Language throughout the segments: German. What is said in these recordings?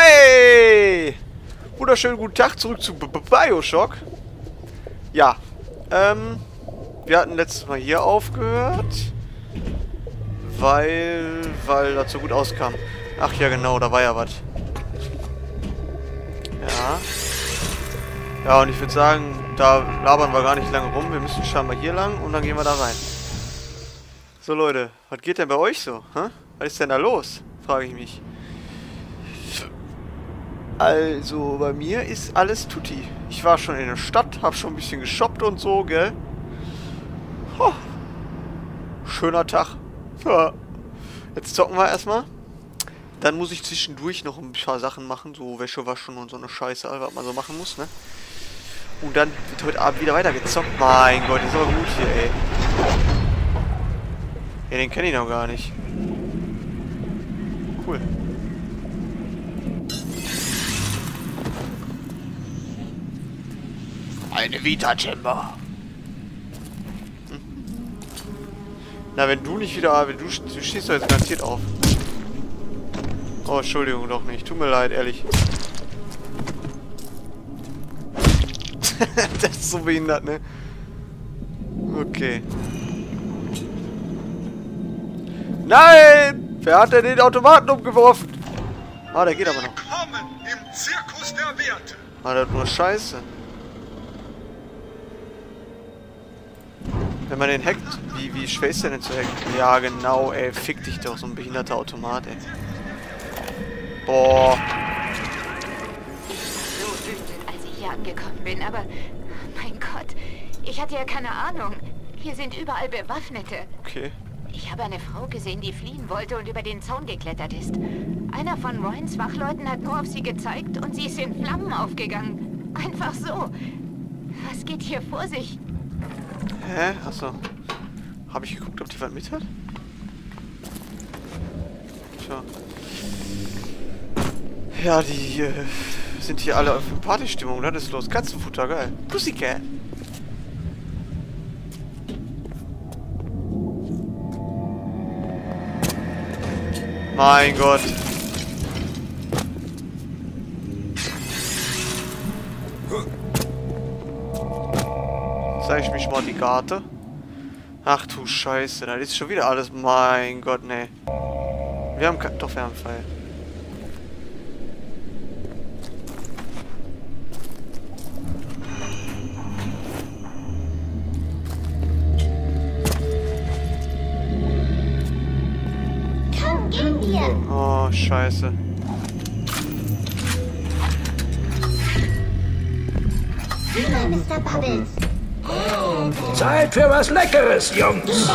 Hey! Wunderschönen guten Tag zurück zu B Bioshock. Ja, ähm, wir hatten letztes Mal hier aufgehört, weil, weil das so gut auskam. Ach ja, genau, da war ja was. Ja. Ja, und ich würde sagen, da labern wir gar nicht lange rum. Wir müssen scheinbar hier lang und dann gehen wir da rein. So, Leute, was geht denn bei euch so? Hä? Was ist denn da los? Frage ich mich. Also, bei mir ist alles tutti. Ich war schon in der Stadt, hab schon ein bisschen geshoppt und so, gell? Ho. Schöner Tag. Ja. Jetzt zocken wir erstmal. Dann muss ich zwischendurch noch ein paar Sachen machen, so Wäsche waschen und so eine Scheiße, was man so machen muss, ne? Und dann wird heute Abend wieder weiter gezockt. Mein Gott, ist aber gut hier, ey. Ja, den kenne ich noch gar nicht. Cool. Eine Vita-Chamber. Na, wenn du nicht wieder... Wenn du, du stehst doch jetzt garantiert auf. Oh, Entschuldigung, doch nicht. Tut mir leid, ehrlich. das ist so behindert, ne? Okay. Nein! Wer hat denn den Automaten umgeworfen? Ah, der geht aber noch. Willkommen im Zirkus der Werte. Ah, das ist nur Scheiße. Wenn man den hackt, wie, wie schwer ist der denn zu hacken? Ja, genau, ey. Fick dich doch, so ein behinderter Automat, ey. Boah. So wütend, als ich hier angekommen bin, aber mein Gott, ich hatte ja keine Ahnung. Hier sind überall Bewaffnete. Okay. Ich habe eine Frau gesehen, die fliehen wollte und über den Zaun geklettert ist. Einer von Royans Wachleuten hat nur auf sie gezeigt und sie ist in Flammen aufgegangen. Einfach so. Was geht hier vor sich? Hä? Achso. Habe ich geguckt, ob die was mit hat? Tja. Ja, die äh, sind hier alle auf Partystimmung. Das ist los. Katzenfutter, geil. Pussycat. Mein Gott. Ich mal die Karte. Ach du Scheiße, da ist schon wieder alles. Mein Gott, ne. Wir haben kein... Doch, wir haben Pfeil. Oh, Scheiße. Prima, Mr. Bubbles. Zeit für was Leckeres, Jungs.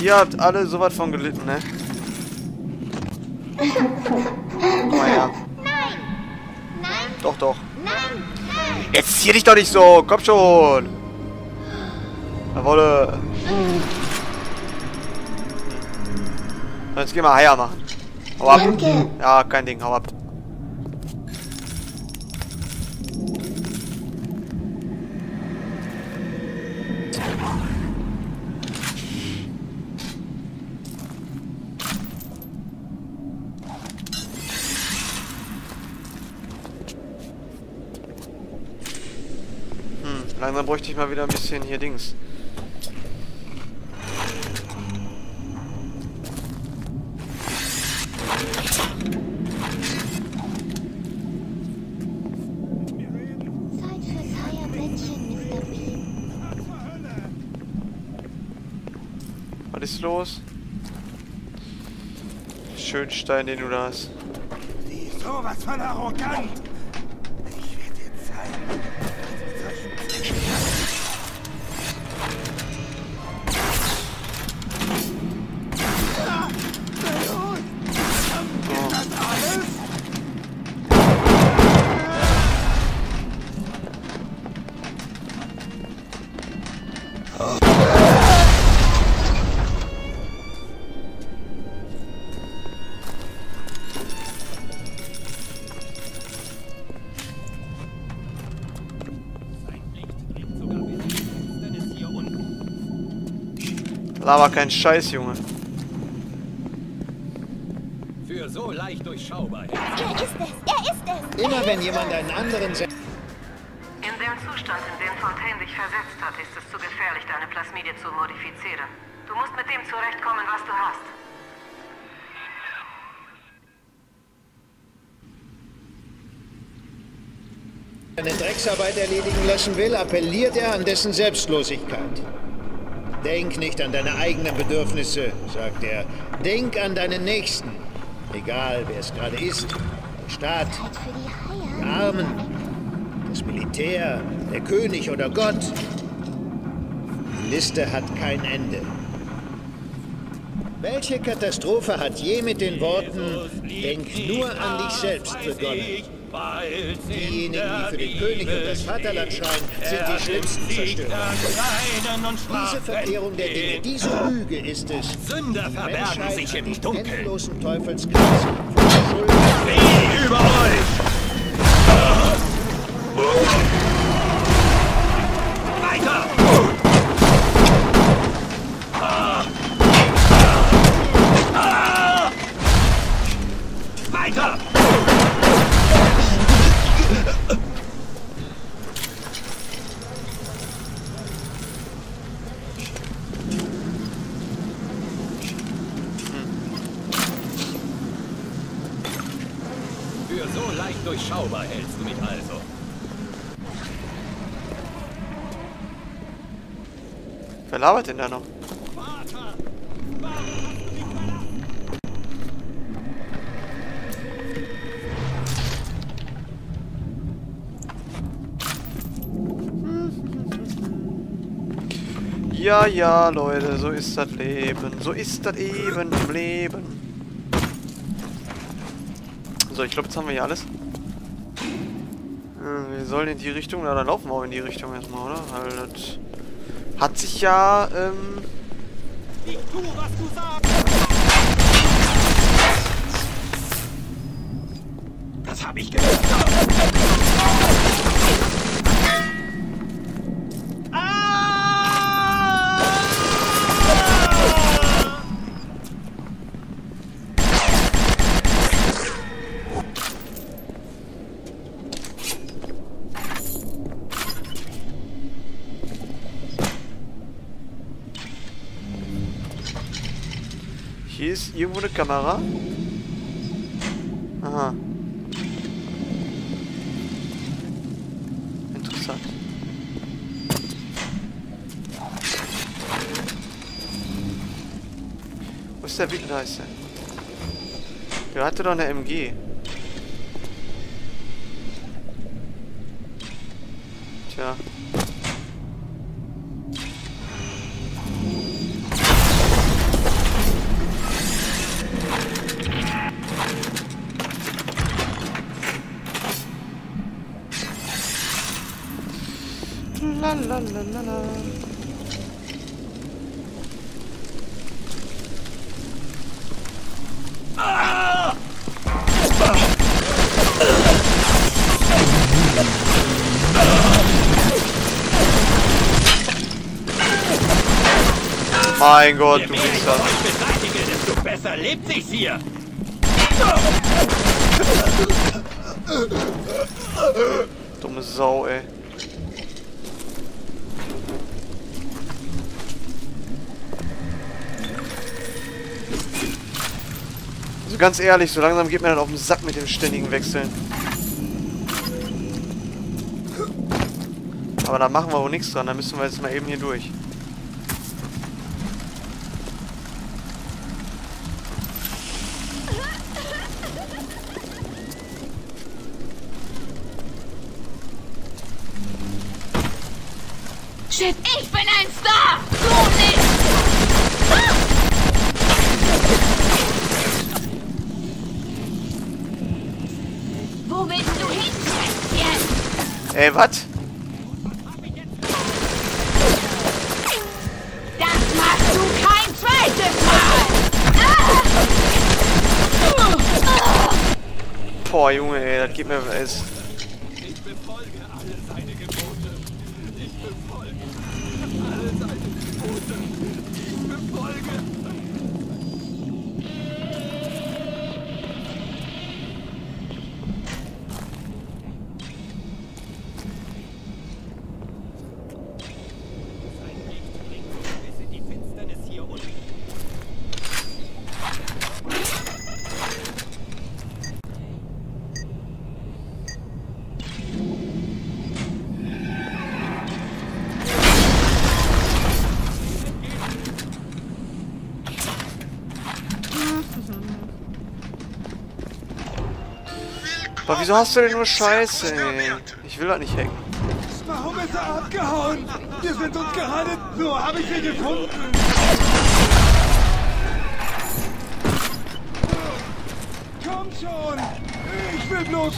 Ihr habt alle sowas von gelitten, ne? Oh ja. Nein. Nein, Doch, doch. nein, nein. Jetzt zieh dich doch nicht so. Komm schon. Jawolle. Jetzt geh mal Eier machen. Hau ab. Danke. Ja, kein Ding. Hau ab. Langsam bräuchte ich mal wieder ein bisschen hier Dings. Was ist los? Schönstein, den du da hast. Die ist sowas von arrogant! Laber kein Scheiß, Junge. Für so leicht durchschaubar. Er ist es, er ist es. Immer wenn jemand einen anderen se- In dem Zustand, in den Fontaine dich versetzt hat, ist es zu gefährlich, deine Plasmide zu modifizieren. Du musst mit dem zurechtkommen, was du hast. eine Drecksarbeit erledigen lassen will, appelliert er an dessen Selbstlosigkeit. Denk nicht an deine eigenen Bedürfnisse, sagt er. Denk an deinen Nächsten. Egal, wer es gerade ist. Der Staat, die. Armen, das Militär, der König oder Gott. Die Liste hat kein Ende. Welche Katastrophe hat je mit den Worten Denk nur an dich selbst begonnen? Diejenigen, die für den König und das Vaterland schreien, sind die schlimmsten Zerstörer. Diese Verkehrung der Dinge, diese Lüge ist es, Sünder verbergen sich im Dunkeln. endlosen Teufelskreis von Schuld Wie über euch! Weiter! Weiter! Für so leicht durchschaubar hältst du mich also. Wer labert denn da noch? Ja, ja, Leute, so ist das Leben. So ist das eben im Leben. So, ich glaube, jetzt haben wir hier alles. Äh, Wir sollen in die Richtung, na dann laufen wir auch in die Richtung erstmal, oder? Weil das hat sich ja, ähm, Ich tu, was du sagst. Das hab ich gehört. Hier ist irgendwo eine Kamera. Aha. Interessant. Wo ist der Witten? Da ist er. Der hatte doch eine MG. Tja. La la la la la. Mein Gott, Je du ich Wichser. euch beseitige, desto besser lebt sich's hier. Dumme Sau, ey. Also ganz ehrlich, so langsam geht mir dann auf den Sack mit dem ständigen Wechseln. Aber da machen wir wohl nichts dran, da müssen wir jetzt mal eben hier durch. Shit, ich bin ein Star! Du nicht! Ey, was? Das machst du kein zweites Mal! Boah, Junge, ey, das geht mir... Es, Ich befolge alle seine Gebote. Ich befolge alle seine Gebote. Ich befolge. Aber wieso hast du denn nur Scheiße, ey? Ich will das nicht hacken. Warum ist er abgehauen? Wir sind uns gerade... So habe ich sie gefunden. Komm schon! Ich will bloß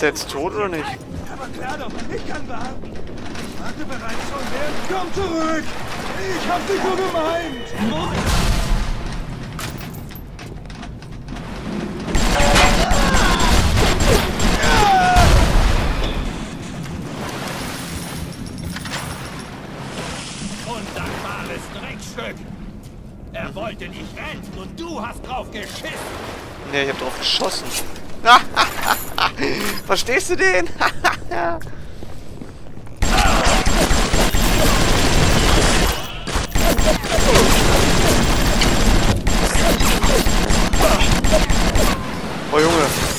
Ist der jetzt tot oder nicht? Aber klar doch, ich kann warten. Ich warte bereits schon sehr. Komm zurück! Ich hab dich so gemeint! Dreckstück. Er wollte dich retten und du hast drauf geschissen. Ne, ich hab drauf geschossen. Verstehst du den? oh Junge.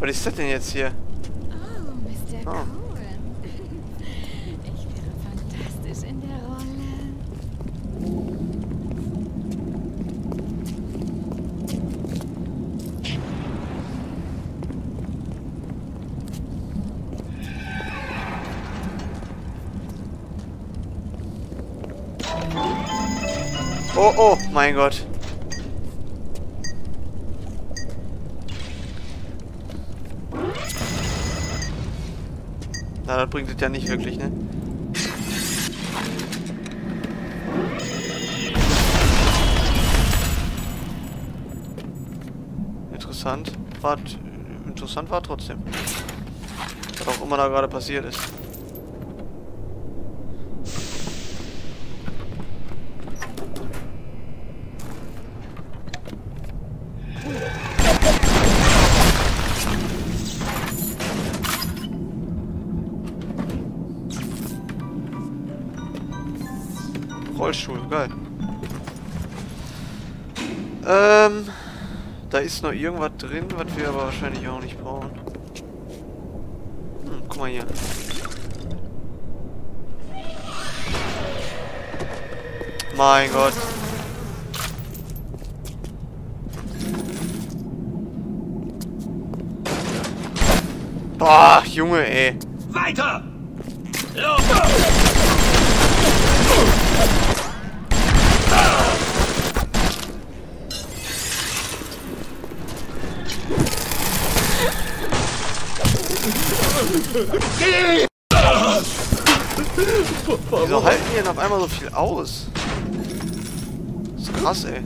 Was ist das denn jetzt hier? Oh, Mr. Oh. Cohen. Ich wäre fantastisch in der Rolle. Oh, oh, mein Gott. Na, das bringt es ja nicht wirklich, ne? Interessant. War, interessant war trotzdem. Was auch immer da gerade passiert ist. Rollstuhl, geil. Ähm, da ist noch irgendwas drin, was wir aber wahrscheinlich auch nicht brauchen. Hm, guck mal hier. Mein Gott. Boah, Junge, ey. Weiter! Los! Wieso halten die denn auf einmal so viel aus? Das ist krass, ey.